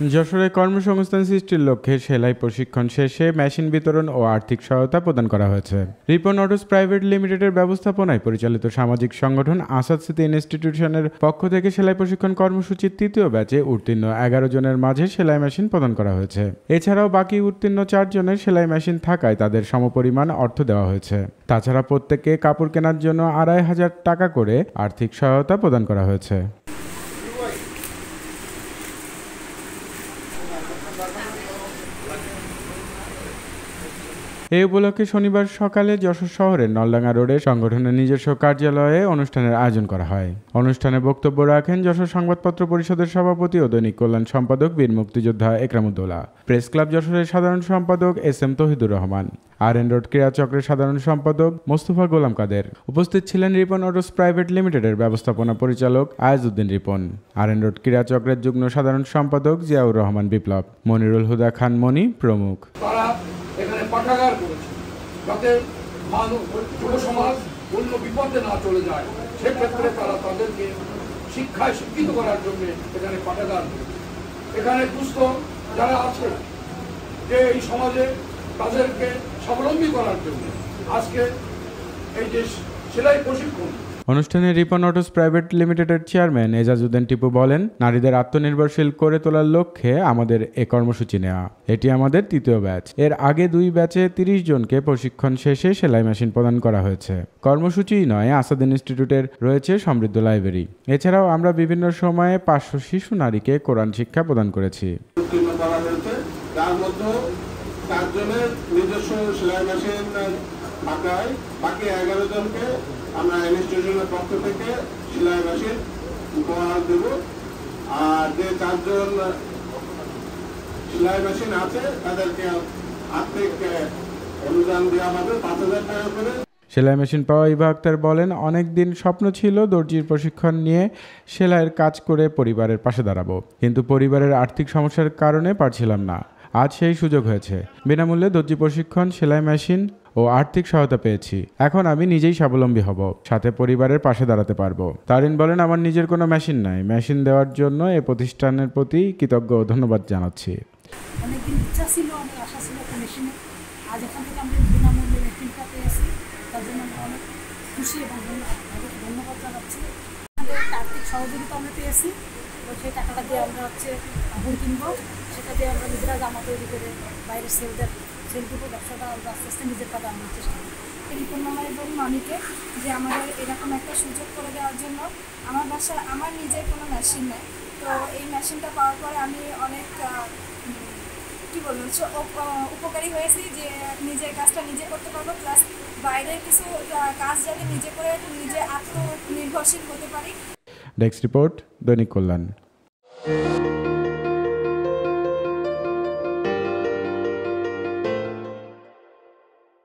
যশোরে কর্মসংস্থান সৃষ্টির লক্ষ্যে সেলাই প্রশিক্ষণ শেষে মেশিন বিতরণ ও আর্থিক সহায়তা প্রদান করা হয়েছে। রিপন অটোস প্রাইভেট লিমিটেডের ব্যবস্থাপনায় পরিচালিত সামাজিক সংগঠন আসাদ স্মৃতি ইনস্টিটিউশনের পক্ষ থেকে সেলাই প্রশিক্ষণ কর্মসূচির তৃতীয় ব্যাচে উত্তীর্ণ এগারো জনের মাঝে সেলাই মেশিন প্রদান করা হয়েছে। এছাড়াও বাকি উত্তীর্ণ চারজনের সেলাই মেশিন থাকায় তাদের সমপরিমাণ অর্থ দেওয়া হয়েছে। তাছাড়া প্রত্যেককে কাপড় কেনার জন্য আড়াই হাজার টাকা করে আর্থিক সহায়তা প্রদান করা হয়েছে। এই উপলক্ষে শনিবার সকালে যশোর শহরের নলডাঙ্গা রোডে সংগঠনের নিজস্ব কার্যালয়ে অনুষ্ঠানের আয়োজন করা হয়। অনুষ্ঠানে বক্তব্য রাখেন যশোর সংবাদপত্র পরিষদের সভাপতি ও দৈনিক কল্যাণ সম্পাদক বীর মুক্তিযোদ্ধা একরামুদ্দৌলা। প্রেস ক্লাব যশোরের সাধারণ সম্পাদক S M Tahidur Rahman. R N road ক্রীড়া চক্রের সাধারণ সম্পাদক মোস্তফা গোলাম কাদের। উপস্থিত ছিলেন রিপন অটোস প্রাইভেট লিমিটেডের ব্যবস্থাপনা পরিচালক Ayazuddin Ripon. R N road ক্রীড়া চক্রের যুগ্ম সাধারণ সম্পাদক জিয়াউর রহমান বিপ্লব। মনিরুল হুদা খান মনি প্রমুখ। পাঠাগার করেছে, যাতে মানুষ যুব সমাজ অন্য বিপদে না চলে যায়। সেক্ষেত্রে তারা তাদেরকে শিক্ষায় শিক্ষিত করার জন্য এখানে পাঠাগার এখানে দুস্থ যারা আছে, যে এই সমাজে তাদেরকে স্বাবলম্বী করার জন্য আজকে এই যে সেলাই প্রশিক্ষণ অনুষ্ঠানে রিপন অটোস প্রাইভেট লিমিটেডের চেয়ারম্যান এজাজউদ্দিন টিপু বলেন, নারীদের আত্মনির্ভরশীল করে তোলার লক্ষ্যে আমাদের এ কর্মসূচি নেওয়া। এটি আমাদের তৃতীয় ব্যাচ। এর আগে দুই ব্যাচে তিরিশ জনকে প্রশিক্ষণ শেষে সেলাই মেশিন প্রদান করা হয়েছে। কর্মসূচিই নয় আসাদ ইনস্টিটিউটের রয়েছে সমৃদ্ধ লাইব্রেরি। এছাড়াও আমরা বিভিন্ন সময়ে পাঁচশো শিশু নারীকে কোরআন শিক্ষা প্রদান করেছি। তার মধ্যে নিজস্ব সেলাই মেশিন থাকায় বাকি এগারো জনকে আমরা ইনস্টিটিউশনের পক্ষ থেকে সেলাই মেশিন উপহার দেব। আর যে চারজন সেলাই মেশিন আছে, তাদেরকে আর্থিক অনুদান দেওয়া হবে পাঁচ হাজার টাকা করে। সেলাই মেশিন পাওয়া ইভা আক্তার বলেন অনেক দিন স্বপ্ন ছিল দর্জির প্রশিক্ষণ নিয়ে সেলাইয়ের কাজ করে পরিবারের পাশে দাঁড়াবো। কিন্তু পরিবারের আর্থিক সমস্যার কারণে পারছিলাম না। আজ সেই সুযোগ হয়েছে। বিনামূল্যে দর্জি প্রশিক্ষণ, সেলাই মেশিন ও আর্থিক সহায়তা পেয়েছি। এখন আমি নিজেই স্বাবলম্বী হব, সাথে পরিবারের পাশে দাঁড়াতে পারব। তারিন বলেন, আমার নিজের কোনো মেশিন নাই। মেশিন দেওয়ার জন্য এ প্রতিষ্ঠানের প্রতি কৃতজ্ঞ ও ধন্যবাদ জানাচ্ছি। খুশি এবং ধন্যবাদ জানাচ্ছি। আর্থিক সহযোগিতা আমরা পেয়েছি। তো সেই টাকাটা দিয়ে আমরা হচ্ছে বই কিনবো। সেটা দিয়ে আমরা নিজেরা জামা তৈরি করে বাইরের সেলদের সেল দেবো ব্যবসাটা আমরা আস্তে আস্তে নিজের কাজে আনার চেষ্টা করি। রিপন মামাই এবং মামিকে যে আমাদের এরকম একটা সুযোগ করে দেওয়ার জন্য আমার বাসায়, আমার নিজের কোনো মেশিন নেই। তো এই মেশিনটা পাওয়ার পরে আমি অনেক কি বলব উপকারী হয়েছি যে নিজের কাজটা নিজে করতে পারব। প্লাস বাইরের কিছু কাজ যাতে নিজে করে নিজে আত্মনির্ভরশীল হতে পারি। ডেস্ক রিপোর্ট দৈনিক কল্যাণ